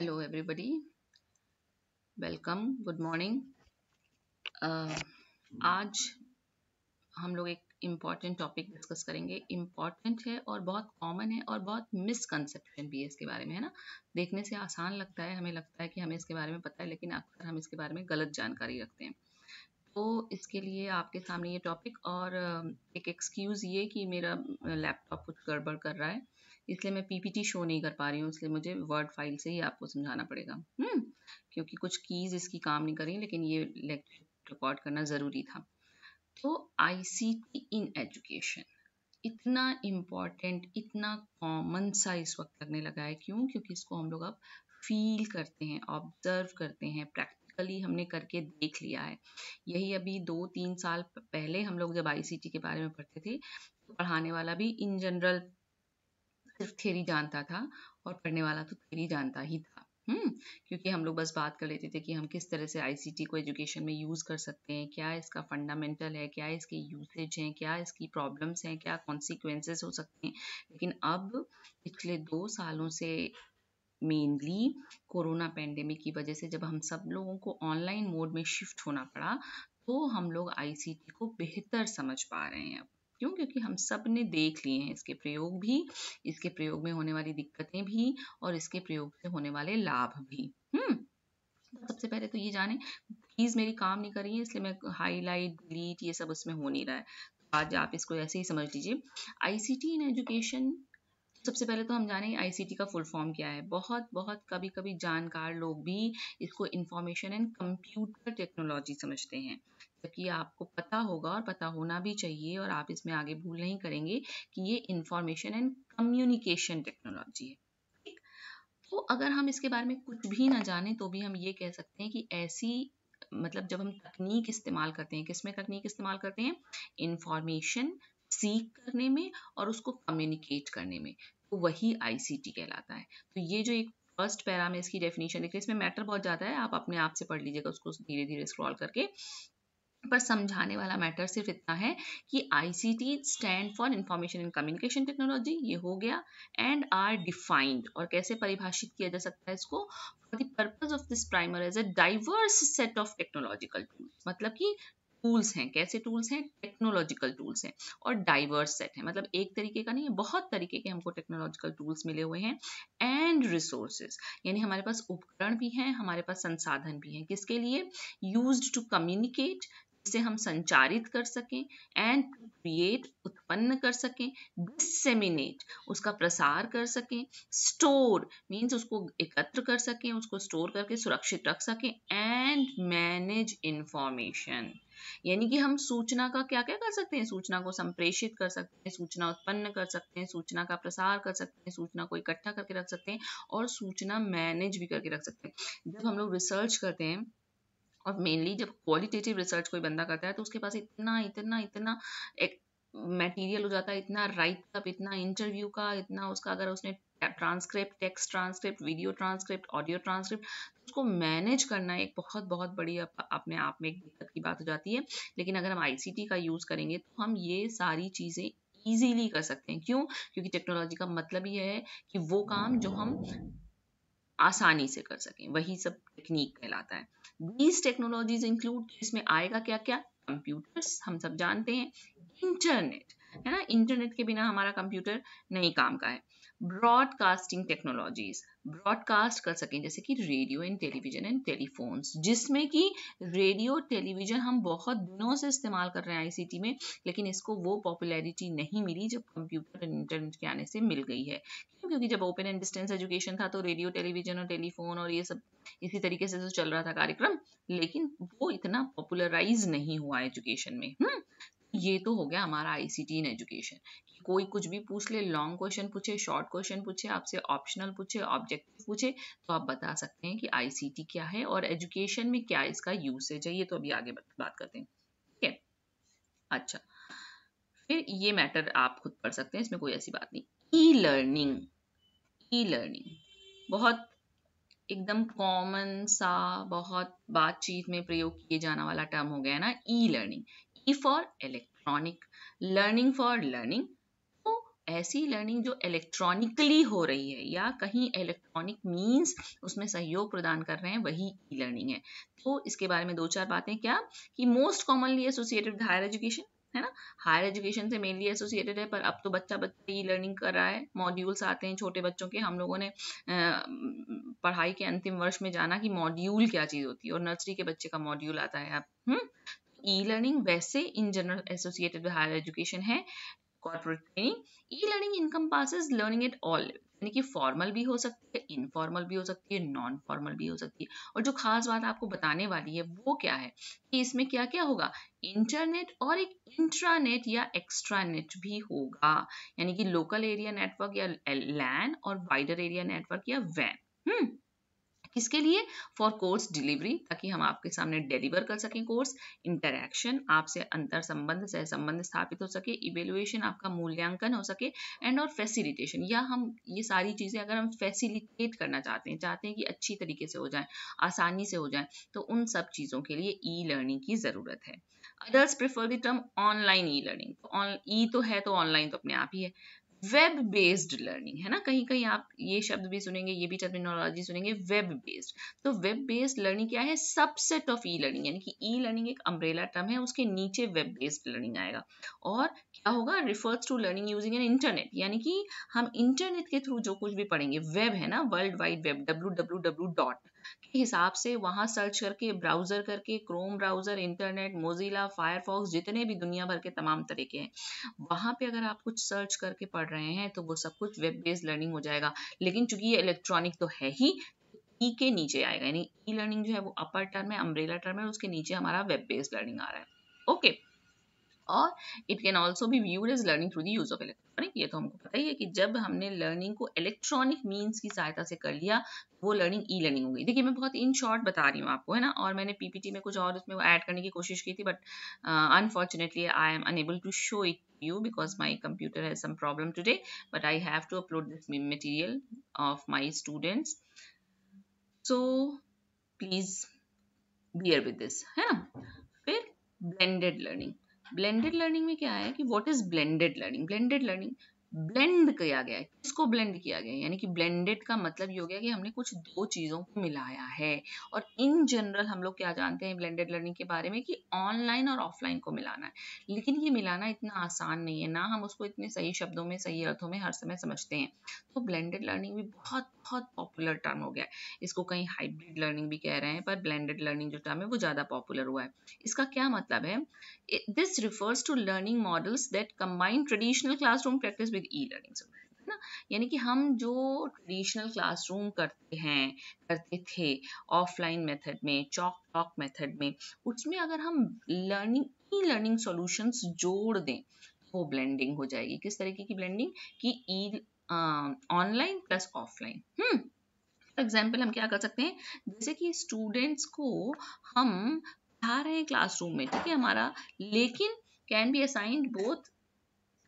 Hello everybody welcome good morning आज हम लोग एक इंपॉर्टेंट टॉपिक डिस्कस करेंगे। इंपॉर्टेंट है और बहुत कॉमन है और बहुत मिसकंसेप्शन भी है इसके बारे में, है ना? देखने से आसान लगता है, हमें लगता है कि हमें इसके बारे में पता है, लेकिन अक्सर हम इसके बारे में गलत जानकारी रखते हैं। तो इसके लिए आपके सामने ये टॉपिक और एक एक्सक्यूज़ ये कि मेरा लैपटॉप कुछ गड़बड़ कर रहा है। इसलिए मैं पीपीटी शो नहीं कर पा रही हूँ, इसलिए मुझे वर्ड फ़ाइल से ही आपको समझाना पड़ेगा। हम्म क्योंकि कुछ कीज इसकी काम नहीं कर लेकिन ये रिकॉर्ड करना ज़रूरी था। तो आईसीटी इन एजुकेशन इतना इंपॉर्टेंट इतना कॉमन सा इस वक्त लगने लगा है। क्यों? क्योंकि इसको हम लोग अब फील करते हैं ऑब्ज़र्व करते हैं प्रैक्टिकली हमने करके देख लिया है। यही अभी दो तीन साल पहले हम लोग जब आईसीटी के बारे में पढ़ते थे तो पढ़ाने वाला भी इन जनरल सिर्फ़ थेरी जानता था और पढ़ने वाला तो थेरी जानता ही था। हम्म क्योंकि हम लोग बस बात कर लेते थे कि हम किस तरह से आईसीटी को एजुकेशन में यूज़ कर सकते हैं, क्या इसका फंडामेंटल है, क्या इसके यूसेज हैं, क्या इसकी प्रॉब्लम्स हैं, क्या कॉन्सिक्वेंसेस हो सकते हैं। लेकिन अब पिछले दो सालों से मेनली कोरोना पेंडेमिक की वजह से जब हम सब लोगों को ऑनलाइन मोड में शिफ्ट होना पड़ा तो हम लोग आईसीटी को बेहतर समझ पा रहे हैं अब। क्यों? क्योंकि हम सबने देख लिए हैं। इसके प्रयोग भी, इसके प्रयोग में होने वाली दिक्कतें भी और इसके प्रयोग से होने वाले लाभ भी। हम्म? तो सबसे पहले तो ये जाने प्लीज़ मेरी काम नहीं कर रही है, इसलिए मैं हाईलाइट डिलीट ये सब उसमें हो नहीं रहा है। आज आप इसको ऐसे ही समझ लीजिए। आईसीटी इन एजुकेशन सबसे पहले तो हम जाने आईसीटी का फुल फॉर्म क्या है। बहुत बहुत कभी कभी जानकार लोग भी इसको इंफॉर्मेशन एंड कंप्यूटर टेक्नोलॉजी समझते हैं। जबकि आपको पता होगा और पता होना भी चाहिए और आप इसमें आगे भूल नहीं करेंगे कि ये इंफॉर्मेशन एंड कम्युनिकेशन टेक्नोलॉजी है तो अगर हम इसके बारे में कुछ भी ना जाने तो भी हम ये कह सकते हैं कि ऐसी मतलब जब हम तकनीक इस्तेमाल करते हैं किसमें तकनीक इस्तेमाल करते हैं? इंफॉर्मेशन सीख करने में और उसको कम्युनिकेट करने में। तो वही आईसीटी कहलाता है। तो ये जो एक फ़र्स्ट पैरा में इसकी डेफिनेशन देखिए इसमें मैटर बहुत ज़्यादा है, आप अपने आप से पढ़ लीजिएगा, उसको धीरे धीरे स्क्रॉल करके। पर समझाने वाला मैटर सिर्फ़ इतना है कि ICT stand for information and communication technology ये हो गया एंड आर डिफाइंड और कैसे परिभाषित किया जा सकता है इसको? For the purpose of this primer as a diverse set of technological tools मतलब कि टूल्स हैं, कैसे टूल्स हैं? टेक्नोलॉजिकल टूल्स हैं और डाइवर्स सेट है मतलब एक तरीके का नहीं है, बहुत तरीके के हमको टेक्नोलॉजिकल टूल्स मिले हुए हैं एंड रिसोर्सेज यानी हमारे पास उपकरण भी हैं, हमारे पास संसाधन भी हैं, किसके लिए? यूज़ टू कम्युनिकेट जिसे हम संचारित कर सकें एंड क्रिएट उत्पन्न कर सकें डिसेमिनेट उसका प्रसार कर सकें स्टोर मीन्स उसको एकत्र कर सकें, उसको स्टोर करके सुरक्षित रख सकें एंड मैनेज इंफॉर्मेशन यानी कि हम सूचना का क्या क्या कर सकते हैं? सूचना को संप्रेषित कर सकते हैं, सूचना उत्पन्न कर सकते हैं, सूचना का प्रसार कर सकते हैं, सूचना को इकट्ठा करके रख सकते हैं और सूचना मैनेज भी करके रख सकते हैं। जब हम लोग रिसर्च करते हैं और मेनली जब क्वालिटेटिव रिसर्च कोई बंदा करता है तो उसके पास इतना इतना इतना एक मटेरियल हो जाता है, इतना राइट अप इतना इंटरव्यू का, इतना उसका अगर उसने transcript text transcript video transcript audio transcript उसको मैनेज करना एक बहुत बहुत बड़ी अपने आप में एक दिक्कत की बात हो जाती है। लेकिन अगर हम आईसीटी का यूज़ करेंगे तो हम ये सारी चीज़ें ईजीली कर सकते हैं। क्यों? क्योंकि टेक्नोलॉजी का मतलब ये है कि वो काम जो हम आसानी से कर सकें। वही सब टेक्निक कहलाता है। दीज टेक्नोलॉजीज़ इंक्लूड इसमें आएगा क्या क्या कंप्यूटर्स हम सब जानते हैं। इंटरनेट है ना? इंटरनेट के बिना हमारा कंप्यूटर नहीं काम का है। ब्रॉडकास्टिंग टेक्नोलॉजीज़ ब्रॉडकास्ट कर सकें, जैसे कि radio and television and telephones जिसमें कि रेडियो टेलीविज़न हम बहुत दिनों से इस्तेमाल कर रहे हैं आईसीटी में, लेकिन इसको वो पॉपुलैरिटी नहीं मिली जब कंप्यूटर एंड इंटरनेट के आने से मिल गई है। क्यों? क्योंकि जब ओपन एंड डिस्टेंस एजुकेशन था तो रेडियो टेलीविज़न और टेलीफोन और ये सब इसी तरीके से तो चल रहा था कार्यक्रम, लेकिन वो इतना पॉपुलराइज नहीं हुआ एजुकेशन में। हम्म? ये तो हो गया हमारा आईसीटी इन एजुकेशन कोई कुछ भी पूछ ले लॉन्ग क्वेश्चन पूछे शॉर्ट क्वेश्चन पूछे, आपसे ऑप्शनल पूछे ऑब्जेक्टिव पूछे तो आप बता सकते हैं कि आईसीटी क्या है और एजुकेशन में क्या इसका यूसेज है, ये तो अभी आगे बात करते हैं। ठीक है? अच्छा। फिर ये मैटर आप खुद पढ़ सकते हैं, इसमें कोई ऐसी बात नहीं। ई लर्निंग ई लर्निंग बहुत एकदम कॉमन सा बहुत बातचीत में प्रयोग किए जाने वाला टर्म हो गया ना e learning e for electronic learning for learning तो ऐसी लर्निंग जो इलेक्ट्रॉनिकली हो रही है या कहीं इलेक्ट्रॉनिक मीन्स उसमें सहयोग प्रदान कर रहे हैं, वही ई लर्निंग है। तो इसके बारे में दो चार बातें क्या? कि most commonly associated higher education है ना? हायर एजुकेशन से मेनली एसोसिएटेड है, पर अब तो बच्चा बच्चा ई लर्निंग कर रहा है। मॉड्यूल्स आते हैं छोटे बच्चों के, हम लोगों ने पढ़ाई के अंतिम वर्ष में जाना कि मॉड्यूल क्या चीज़ होती है, और नर्सरी के बच्चे का मॉड्यूल आता है। अब हम्म? ई लर्निंग वैसे in general associated with higher education है corporate training e learning encompasses learning at all यानी कि फॉर्मल भी हो सकती है इनफॉर्मल भी हो सकती है नॉन फॉर्मल भी हो सकती है। और जो खास बात आपको बताने वाली है, वो क्या है कि इसमें क्या क्या होगा? इंटरनेट और एक इंट्रानेट या एक्स्ट्रानेट भी होगा, यानी कि लोकल एरिया नेटवर्क या लैन और वाइडर एरिया नेटवर्क या वैन हम्म। किसके लिए? फॉर कोर्स डिलीवरी ताकि हम आपके सामने डिलीवर कर सकें कोर्स इंटरैक्शन आपसे अंतर संबंध सह संबंध स्थापित हो सके इवेल्युएशन आपका मूल्यांकन हो सके एंड और फैसिलिटेशन या हम ये सारी चीज़ें अगर हम फैसिलिटेट करना चाहते हैं चाहते हैं कि अच्छी तरीके से हो जाए, आसानी से हो जाए तो उन सब चीज़ों के लिए ई लर्निंग की ज़रूरत है। Others prefer the term online e learning e तो है तो ऑनलाइन तो अपने आप ही है। वेब बेस्ड लर्निंग है ना? कहीं कहीं आप ये शब्द भी सुनेंगे, ये भी टर्मिनोलॉजी सुनेंगे वेब बेस्ड तो वेब बेस्ड लर्निंग क्या है? सबसेट ऑफ़ ई लर्निंग यानी कि ई लर्निंग एक अम्ब्रेला टर्म है, उसके नीचे वेब बेस्ड लर्निंग आएगा। और क्या होगा? Refers to learning using an internet यानी कि हम इंटरनेट के थ्रू जो कुछ भी पढ़ेंगे वेब है ना? World wide web W W W dot हिसाब से वहाँ सर्च करके ब्राउज़र करके Chrome browser internet Mozilla Firefox जितने भी दुनिया भर के तमाम तरीके हैं, वहाँ पे अगर आप कुछ सर्च करके पढ़ रहे हैं तो वो सब कुछ वेब बेस्ड लर्निंग हो जाएगा लेकिन चूँकि ये इलेक्ट्रॉनिक तो है ही ई के नीचे आएगा, यानी ई लर्निंग जो है वो अपर टर्म है अम्ब्रेला टर्म है उसके नीचे हमारा वेब बेस्ड लर्निंग आ रहा है ओके okay. और it can also be viewed as learning through the use of electronic ये तो हमको पता ही है कि जब हमने लर्निंग को इलेक्ट्रॉनिक मीन्स की सहायता से कर लिया, वो लर्निंग ई लर्निंग हो गई। देखिए, मैं बहुत इन शॉर्ट बता रही हूँ आपको, है ना? और मैंने पीपीटी में कुछ और उसमें ऐड करने की कोशिश की थी but unfortunately I am unable to show it you because my computer has some problem today, but I have to upload this material of my students. So, please bear with this, है ना? फिर blended learning. Blended learning में क्या है कि what is blended learning blended learning blend किया गया है, किसको ब्लेंड किया गया यानी कि ब्लेंडेड का मतलब ये हो गया कि हमने कुछ दो चीज़ों को मिलाया है। और इन जनरल हम लोग क्या जानते हैं ब्लेंडेड लर्निंग के बारे में कि ऑनलाइन और ऑफलाइन को मिलाना है। लेकिन ये मिलाना इतना आसान नहीं है, ना हम उसको इतने सही शब्दों में, सही अर्थों में हर समय समझते हैं। तो ब्लेंडेड लर्निंग भी बहुत बहुत पॉपुलर टर्म हो गया है। इसको कहीं हाइब्रिड लर्निंग भी कह रहे हैं, पर ब्लेंडेड लर्निंग जो टर्म है वो ज़्यादा पॉपुलर हुआ है। इसका क्या मतलब है? This refers to learning models that combine traditional classroom practice with e learning solution ना? यानी कि हम जो ट्रेडिशनल क्लासरूम करते हैं, करते थे ऑफलाइन मेथड में चॉक टॉक मेथड में, उसमें अगर हम लर्निंग ई लर्निंग सॉल्यूशंस जोड़ दें वो ब्लेंडिंग हो जाएगी। किस तरीके की ब्लेंडिंग कि ई ऑनलाइन प्लस ऑफलाइन हम्म। एग्ज़ाम्पल हम क्या कर सकते हैं? जैसे कि स्टूडेंट्स को हम पढ़ा रहे हैं क्लासरूम में, ठीक है, हमारा। लेकिन can be assigned both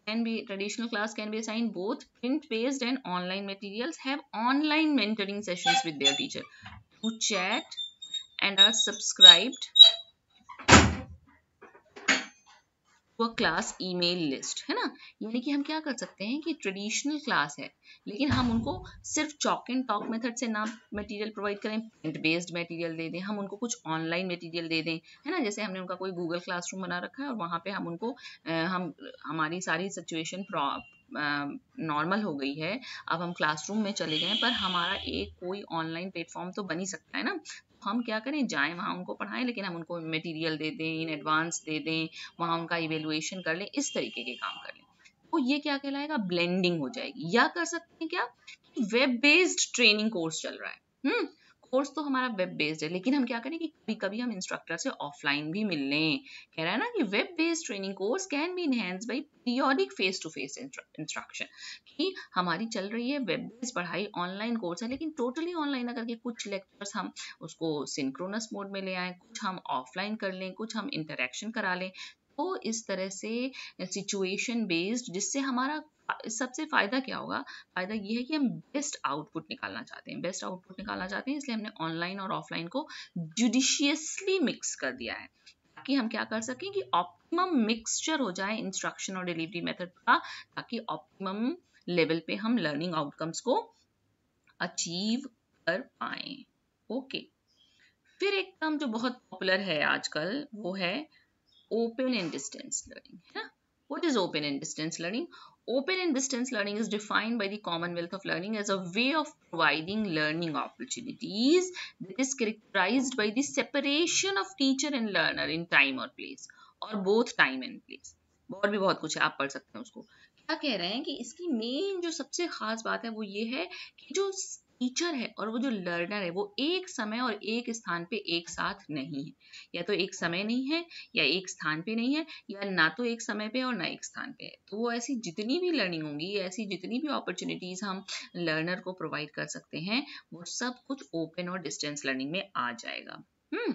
can be traditional class can be assigned both print based and online materials have online mentoring sessions with their teacher. Who chat and are subscribed class email list है ना? यानी कि हम क्या कर सकते हैं कि ट्रेडिशनल क्लास है, लेकिन हम उनको सिर्फ़ चॉक एंड टॉक मेथड से ना मटेरियल प्रोवाइड करें प्रिंट बेस्ड मटेरियल दे दें, हम उनको कुछ ऑनलाइन मटेरियल दे दें, है ना? जैसे हमने उनका कोई गूगल क्लासरूम बना रखा है और वहाँ पे हम उनको हम, हमारी सारी सिचुएशन नॉर्मल हो गई है, अब हम क्लासरूम में चले गए पर हमारा एक कोई ऑनलाइन प्लेटफॉर्म तो बन ही सकता है ना? हम क्या करें? जाएँ, वहाँ उनको पढ़ाएँ, लेकिन हम उनको मटेरियल दे दें इन एडवांस दे दें, वहाँ उनका इवेलुएशन कर लें, इस तरीके के काम कर लें। तो ये क्या कहलाएगा? ब्लेंडिंग हो जाएगी। या कर सकते हैं क्या? वेब बेस्ड ट्रेनिंग कोर्स चल रहा है। हम्म कोर्स तो हमारा वेब बेस्ड है, लेकिन हम क्या करें कि कभी कभी हम इंस्ट्रक्टर से ऑफलाइन भी मिल लें। कह रहा है ना कि web based training course can be enhance by periodic face to face instruction कि हमारी चल रही है वेब बेस्ड पढ़ाई ऑनलाइन कोर्स है, लेकिन टोटली ऑनलाइन अगर के कुछ लेक्चर्स हम उसको सिंक्रोनस मोड में ले आए, कुछ हम ऑफलाइन कर लें, कुछ हम इंटरेक्शन करा लें तो इस तरह से सिचुएशन बेस्ड जिससे हमारा सबसे फ़ायदा क्या होगा? फ़ायदा ये है कि हम बेस्ट आउटपुट निकालना चाहते हैं। बेस्ट आउटपुट निकालना चाहते हैं, इसलिए हमने ऑनलाइन और ऑफलाइन को जुडिशियसली मिक्स कर दिया है। ताकि हम क्या कर सकें कि ऑप्टिमम मिक्सचर हो जाए इंस्ट्रक्शन और डिलीवरी मेथड का, ताकि ऑप्टिमम लेवल पे हम लर्निंग आउटकम्स को अचीव कर पाए। ओके फिर एक टर्म जो बहुत पॉपुलर है आजकल, वो है एंड डिस्टेंस लर्निंग है ना What is open and distance learning? Open and distance learning is defined by the Commonwealth of Learning as a way of providing learning opportunities that is characterized by the separation of teacher and learner in time or place or both time and place. और भी बहुत कुछ है आप पढ़ सकते हैं उसको क्या कह रहे हैं कि इसकी मेन जो सबसे खास बात है वो ये है कि जो टीचर है और वो जो लर्नर है, वो एक समय और एक स्थान पे एक साथ नहीं है। या तो एक समय नहीं है, या एक स्थान पे नहीं है, या ना तो एक समय पे और ना एक स्थान पे है। तो वो ऐसी जितनी भी लर्निंग होंगी, ऐसी जितनी भी अपॉर्चुनिटीज़ हम लर्नर को प्रोवाइड कर सकते हैं, वो सब कुछ ओपन और डिस्टेंस लर्निंग में आ जाएगा। हम्म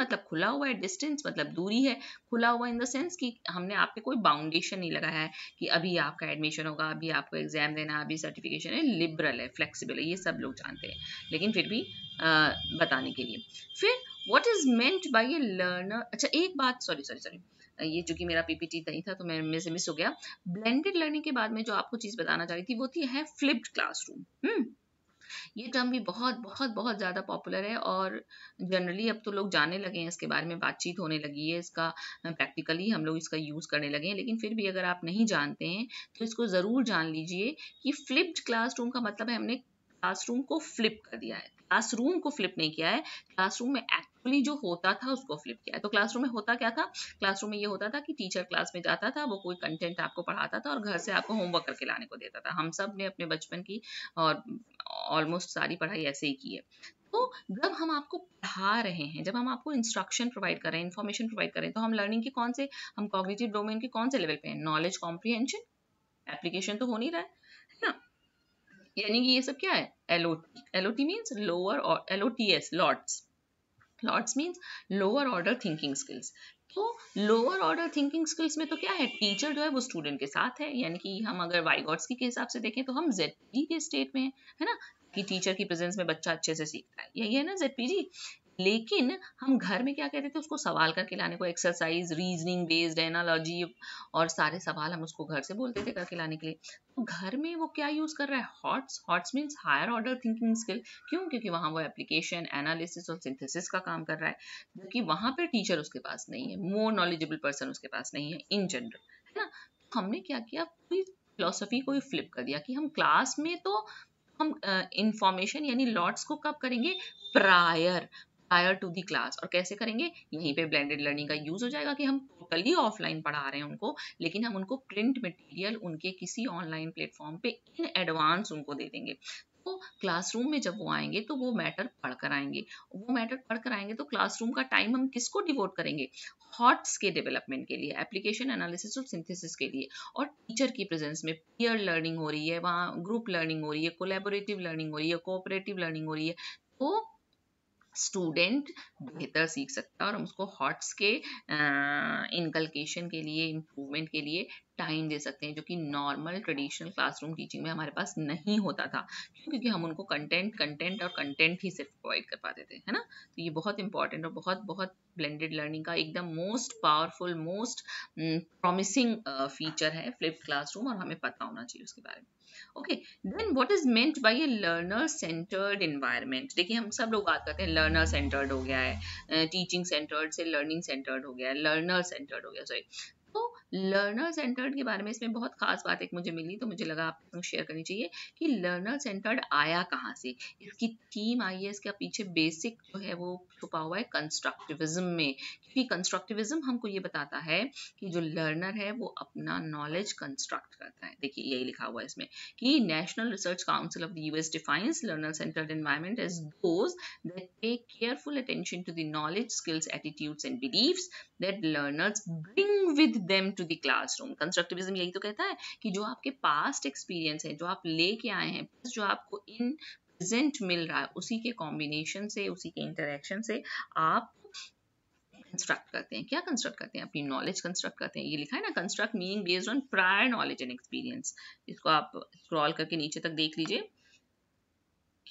मतलब खुला हुआ है डिस्टेंस मतलब दूरी है खुला हुआ इन द सेंस कि हमने आप पे कोई बाउंडेशन नहीं लगाया है कि अभी आपका एडमिशन होगा अभी आपको एग्ज़ाम देना अभी सर्टिफिकेशन है लिबरल है फ्लेक्सिबल है ये सब लोग जानते हैं। लेकिन फिर भी आ, बताने के लिए। फिर what is meant by a learner अच्छा एक बात सॉरी सॉरी सॉरी ये जो कि मेरा पीपीटी नहीं था तो मैं मेरे से मिस हो गया। ब्लेंडेड लर्निंग के बाद में जो आपको चीज़ बताना चाह रही थी वो थी है फ्लिप्ड क्लासरूम हम्म ये टर्म भी बहुत बहुत बहुत ज़्यादा पॉपुलर है और जनरली अब तो लोग जाने लगे हैं इसके बारे में बातचीत होने लगी है, इसका प्रैक्टिकली हम लोग इसका यूज़ करने लगे हैं, लेकिन फिर भी अगर आप नहीं जानते हैं तो इसको ज़रूर जान लीजिए कि फ्लिप्ड क्लासरूम का मतलब है हमने क्लासरूम को फ्लिप कर दिया है। क्लासरूम को फ्लिप नहीं किया है क्लासरूम में एक्चुअली जो होता था, उसको फ्लिप किया। तो क्लासरूम में होता क्या था? क्लासरूम में ये होता था कि टीचर क्लास में जाता था, वो कोई कंटेंट आपको पढ़ाता था और घर से आपको होमवर्क करके लाने को देता था। हम सबने अपने बचपन की और ऑलमोस्ट सारी पढ़ाई ऐसे ही की है। तो जब हम आपको पढ़ा रहे हैं, जब हम आपको इंस्ट्रक्शन प्रोवाइड कर रहे हैं इन्फॉर्मेशन प्रोवाइड कर रहे हैं तो हम लर्निंग के कौन से, हम कॉग्निटिव डोमेन के कौन से लेवल पे हैं? नॉलेज कॉम्प्रीहेंशन एप्लीकेशन तो हो नहीं रहा है ना? यानी कि ये सब क्या है? एलओटी एलओटी मीन्स लोअर और LOTS lots lots means lower order thinking skills तो लोअर ऑर्डर थिंकिंग स्किल्स में तो क्या है? टीचर जो है वो स्टूडेंट के साथ है, यानी कि हम अगर वाईगॉट्स के हिसाब से देखें तो हम जेड पी के स्टेट में है ना? कि टीचर की प्रेजेंस में बच्चा अच्छे से सीखता है। यही है ना जेड लेकिन हम घर में क्या कहते थे, उसको सवाल करके लाने को एक्सरसाइज रीजनिंग बेस्ड एनालॉजी और सारे सवाल हम उसको घर से बोलते थे करके लाने के लिए। तो घर में वो क्या यूज़ कर रहा है? HOTS hots means higher order thinking skill क्यों? क्योंकि वहाँ वो एप्लीकेशन एनालिसिस और सिंथेसिस का काम कर रहा है जबकि वहाँ पर टीचर उसके पास नहीं है मोर नॉलेजेबल पर्सन उसके पास नहीं है इन जनरल है ना? हमने क्या किया? पूरी फिलोसफी को ही फ्लिप कर दिया कि हम क्लास में तो हम इंफॉर्मेशन यानी लॉट्स को कब करेंगे? Prior prior to the class और कैसे करेंगे? यहीं पे ब्लेंडेड लर्निंग का यूज़ हो जाएगा कि हम टोटली ऑफलाइन पढ़ा रहे हैं उनको, लेकिन हम उनको प्रिंट मटेरियल उनके किसी ऑनलाइन प्लेटफॉर्म पे इन एडवांस उनको दे देंगे। तो क्लासरूम में जब वो आएँगे तो वो मैटर पढ़ कर आएँगे। वो मैटर पढ़ कर आएँगे तो क्लासरूम का टाइम हम किसको डिवोट करेंगे? हॉट्स के डेवलपमेंट के लिए एप्लीकेशन एनालिसिस और सिंथेसिस के लिए। और टीचर की प्रेजेंस में पीयर लर्निंग हो रही है, वहाँ ग्रुप लर्निंग हो रही है कोलेबोरेटिव लर्निंग हो रही है कोऑपरेटिव लर्निंग हो रही है। तो स्टूडेंट बेहतर सीख सकता है और हम उसको हॉट्स के इनकलकेशन के लिए इम्प्रूवमेंट के लिए टाइम दे सकते हैं, जो कि नॉर्मल ट्रेडिशनल क्लासरूम टीचिंग में हमारे पास नहीं होता था। क्योंकि हम उनको कंटेंट कंटेंट और कंटेंट ही सिर्फ़ प्रोवाइड कर पाते थे, है ना? तो ये बहुत इंपॉर्टेंट और बहुत बहुत ब्लेंडेड लर्निंग का एकदम most powerful most promising feature है फ्लिप क्लासरूम और हमें पता होना चाहिए उसके बारे में। Okay then what is meant by a learner centred environment देखिए, हम सब लोग बात करते हैं लर्नर सेंटर्ड हो गया है टीचिंग सेंटर्ड से लर्निंग सेंटर्ड हो गया है लर्नर सेंटर्ड हो गया सॉरी लर्नर सेंटर्ड के बारे में इसमें बहुत खास बात एक मुझे मिली तो मुझे लगा आपको शेयर करनी चाहिए कि लर्नर सेंटर्ड आया कहाँ से? इसकी थीम आई है, इसके पीछे बेसिक जो है वो छुपा हुआ है कंस्ट्रक्टिविज्म में। क्योंकि कंस्ट्रक्टिविज्म हमको ये बताता है कि जो लर्नर है, वो अपना नॉलेज कंस्ट्रक्ट करता है। देखिए, यही लिखा हुआ है इसमें कि National Research Council of the US defines learner centred environment as those that take careful attention to the knowledge skills attitudes and beliefs that learners bring with them to the classroom constructivism यही तो कहता है कि जो आपके past experience है, जो आप लेके आए हैं जो आपको इन प्रेजेंट मिल रहा है, उसी के कॉम्बिनेशन से, उसी के इंटरेक्शन से आप कंस्ट्रक्ट करते हैं। क्या कंस्ट्रक्ट करते हैं? अपनी नॉलेज कंस्ट्रक्ट करते हैं। ये लिखा है ना construct meaning based on prior knowledge and experience इसको आप स्क्रॉल करके नीचे तक देख लीजिए।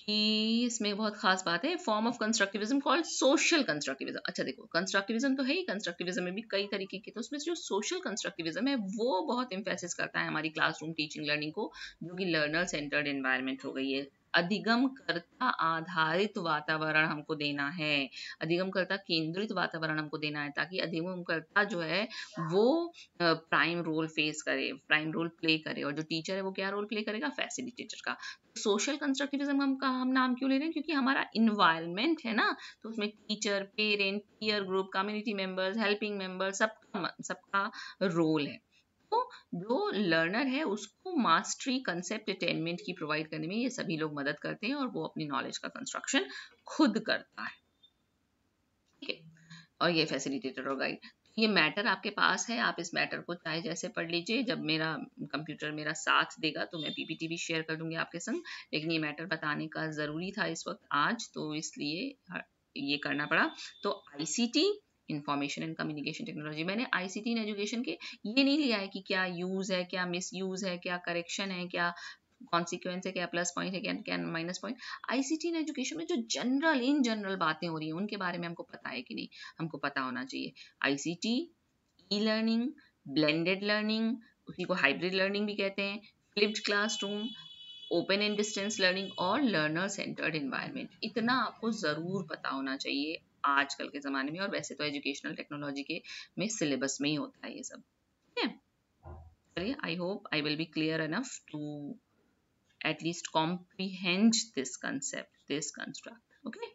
कि इसमें बहुत खास बात है form of constructivism called social constructivism अच्छा देखो कंस्ट्रक्टिविज्म तो है ही कंस्ट्रक्टिविज्म में भी कई तरीके के तो उसमें जो सोशल कंस्ट्रक्टिविज्म है, वो बहुत इम्फेसिस करता है हमारी क्लासरूम टीचिंग लर्निंग को, जो कि लर्नर सेंटर्ड एनवायरमेंट हो गई है। अधिगम करता आधारित वातावरण हमको देना है। अधिगम करता केंद्रित वातावरण हमको देना है ताकि अधिगम करता जो है, वो प्राइम रोल फेस करे प्राइम रोल प्ले करे और जो टीचर है वो क्या रोल प्ले करेगा? फैसिलिटेटर का। सोशल कंस्ट्रक्टिविज्म हम का हम नाम क्यों ले रहे हैं? क्योंकि हमारा इन्वायरमेंट है ना तो उसमें teacher parent peer group community members helping member सबका सबका रोल है। तो जो लर्नर है, उसको मास्टरी कंसेप्ट अटेनमेंट की प्रोवाइड करने में ये सभी लोग मदद करते हैं और वो अपनी नॉलेज का कंस्ट्रक्शन खुद करता है। ठीक है? और ये फैसिलिटेटर और गाइड ये मैटर आपके पास है, आप इस मैटर को चाहे जैसे पढ़ लीजिए, जब मेरा कंप्यूटर मेरा साथ देगा तो मैं पीपीटी भी शेयर कर दूँगी आपके संग। लेकिन ये मैटर बताने का ज़रूरी था इस वक्त, आज तो इसलिए ये करना पड़ा। तो ICT information and communication technology मैंने आईसीटी इन एजुकेशन के ये नहीं लिया है कि क्या यूज़ है, क्या मिस यूज़ है, क्या करेक्शन है, क्या कॉन्सिक्वेंस है, क्या प्लस पॉइंट है, क्या क्या minus point ICT in education में जो जनरल इन जनरल बातें हो रही हैं, उनके बारे में हमको पता है कि नहीं? हमको पता होना चाहिए। ICT e learning blended learning उसी को हाइब्रिड लर्निंग भी कहते हैं flipped classroom open and distance learning और लर्नर सेंटर्ड इन्वायरमेंट इतना आपको ज़रूर पता होना चाहिए। आजकल के ज़माने में, और वैसे तो एजुकेशनल टेक्नोलॉजी के में सिलेबस में ही होता है ये सब। ठीक है? चलिए I hope I will be clear enough to at least comprehend this concept this construct okay